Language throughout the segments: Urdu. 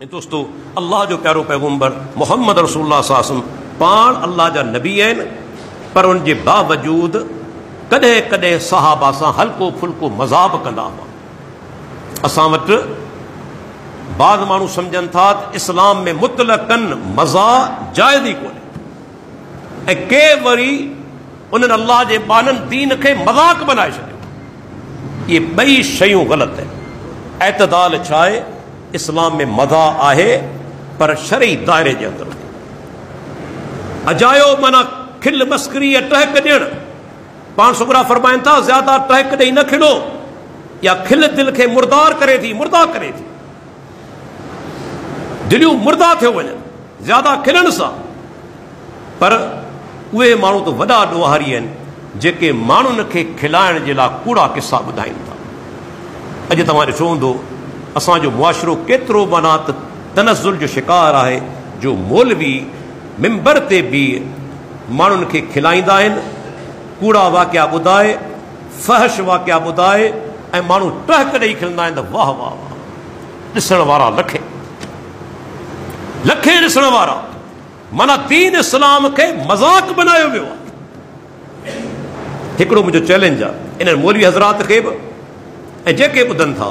دوستو، اللہ جو پیارو پیغمبر محمد رسول پان اللہ جا نبی آن کے باوجود کدہ کدی صحابا سے ہلکو فلکو مذاق کلا اصا وغ مو سمجھن تھا اسلام میں مطلع کن مزا جائز ہی کون وی ان اللہ کے بانن دین کے مذاق بنائے چئی شیوں غلط ہیں اعتدال چاہے اسلام میں مزہ ہے پر شرعی دائرے کے اندر۔ اجاو من کل مسکری یا ٹہک دا فرمائن تھا، زیادہ ٹہک دے نہ کھڑو یا کل دل کے مردار کرے مردا کرے دلوں مردا تھیں ویادہ کھلن سا۔ پر مطلب وا ڈواری مان کھلائیں کوڑا قصہ بدائن تھا۔ اج تک اصان معاشرہ کیتروں مانا تنزل جو شکار ہے جو مولوی ممبر کے بی مختلف کھلائی کوڑا واقعہ بدائے، فحش واقعہ بدائے اور مہک دے واہ اسلام کے مذاق بنائے ویوڑ چیلینج ہے ان مولوی حضرات کے بدن تھا۔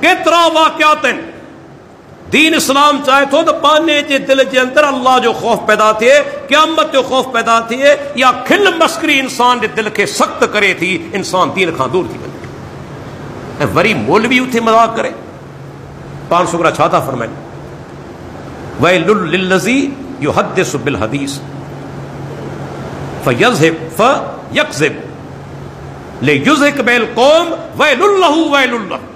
کترا واقعات ہیں دین اسلام چاہے تو دا پانے جی دل جی اندر اللہ جو خوف پیدا تھے، قیامت جو خوف پیدا تھے، یا کھل مسکری انسان جی دل کے سخت کرے تھی، انسان دین کھاں دور تھی بنے وری مولوی اتھے مذاق کرے۔ پانچ سو گرہ چھاتا فرمائے۔ وَيْلُ لِلَّذِي يُحَدِّثُ بِالْحَدِيثِ فَيَزْهِبْ فَيَقْزِبْ لِيُزْهِكْ بِالْقَوْمِ وَيْلُ اللَّهُ وَيْلُ اللَّهُ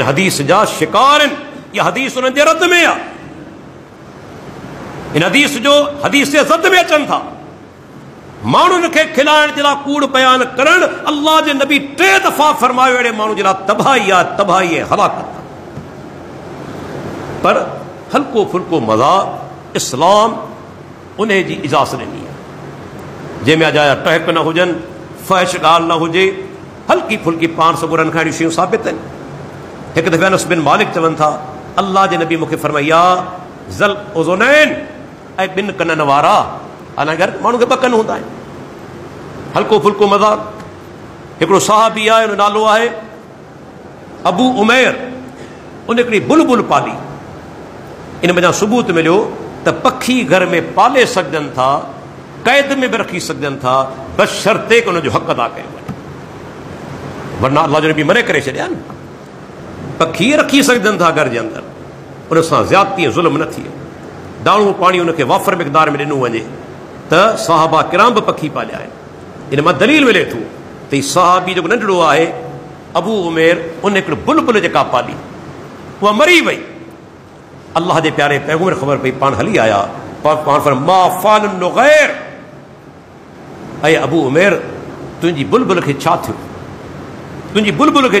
ہدیس جا شکارن، یہ حدیث انہیں دے رد میں آ۔ ان حدیث جو حدیث زد میں ہدیث میرے کھلنے کے اللہ دفعہ فرمایا تباہی تباہی پر ہلکو فلکو مذاق اسلام انجاز جی دینی ہے۔ جے میں جایا ٹہک نہ ہوجن فحش گال نہ ہوجائے ہلکی فلکی پان سگ ایک دفعہ بن مالک چون تھا۔ اللہ جے نبی مکھے فرمایا زل اوزونین اے بن کنن وارا حالانکہ مانو کے بکن ہوندا ہے۔ ہلکو فلکو مزاق ایکڑو صاحبی نالو ہے ابو امیر ان ایکڑی بلبل پالی۔ ان میں جانا سبت ملو پکھی گھر میں پالے سکن تھا، قید میں بھی رکھی سکن تھا، بس شرتے حق ادا کرا جو نبی مرے کر پی رکھن تھا گھر کے اندر۔ انسان زیادتی ظلم نہو پانی وفر مقدار میں ڈنو وجے۔ تو صاحبا کنانب پخی پالیا ان یعنی میں دلیل ملے تو صاحب نڈڑو ہے ابو امیر ان بلبل پالی وہ مری پئی اللہ کے پیارے پیغو خبر پہ ہلی آیا۔ ابو امیر تجی بلبل تی بل بل کے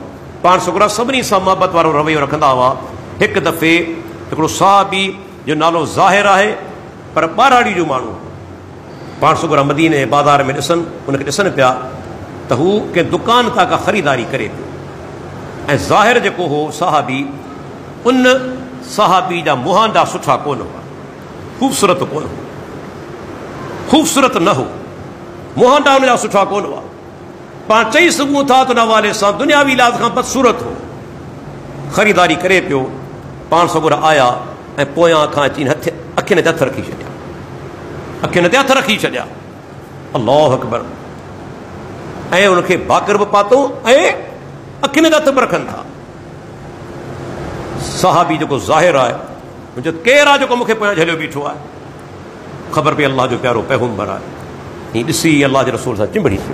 پان سوگر سی محبت والوں رویو رکھا ہوا ایک دفعہ صحابی جو نالوں ظاہر ہے پر بارہڑی جو مہ سا مدین کے بازار میں وہ کان تک کا خریداری کرے ظاہر جو سہابی ان سہابی جا موہانڈا سا کون ہوا خوبصورت کو خوبصورت نہ ہو موہانڈا انہیں سٹا کون ہوا پان نہ والے صاحب، دنیاوی لہٰذا بدسورت ہو۔ خریداری کرے پیو پان سبر آیا چیز رکھی ہت رکھا اخین کے رکھی رکھا اللہ باقرب پاتوں سے ہت بھی رکھن تھا۔ ظاہر ہے جلو بٹھو خبر پہ اللہ جو پیارو پیغومر اسی اللہ جو رسول سے چمبڑی چی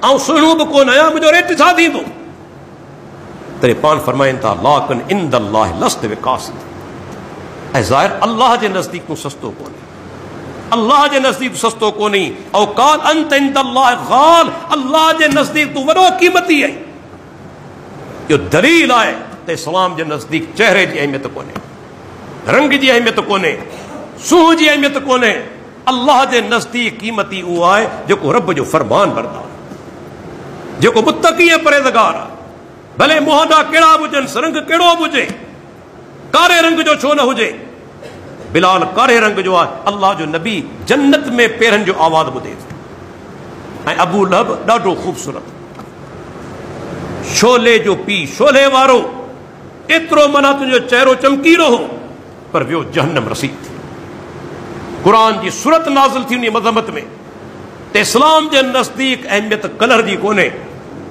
آؤں سلوب کو نیا مجھو ریتی سا دی دو۔ تری پان فرمائن تا لیکن اند اللہ لست وکاسد اے ظاہر، اللہ جے نزدیک نو سستو کو نہیں۔ اللہ جے نزدیک سستو کو نہیں۔ او کال انت اند اللہ غال، اللہ جے نزدیک تو ورو قیمتی ہے۔ جو دلیل آئے، تے سلام جے نزدیک چہرے جی اہمیت کو نہیں۔ رنگ جی اہمیت کو نہیں۔ سو جی اہمیت کو نہیں۔ اللہ جے نزدیک قیمتی ہوا ہے جو کو رب جو فرمان بردار۔ جو بت کی پریزگار کڑا بجن، سرنگ کڑو بجے، کارے رنگ جو چھو نہ ہو جے بلال کارے رنگ جو آج اللہ جو نبی جنت میں پیرن جو آواز بدے۔ ابو لب ڈاڈو خوبصورت۔ شولے جو پی، شولے وارو، اترو منا تجویز چہرو چمکی رو ہو، پر ویو رہنم رسید۔ قرآن جی صورت نازل تھی انہی مذہبت میں۔ تے اسلام جن نصدیق اہمیت کلر جی کونے۔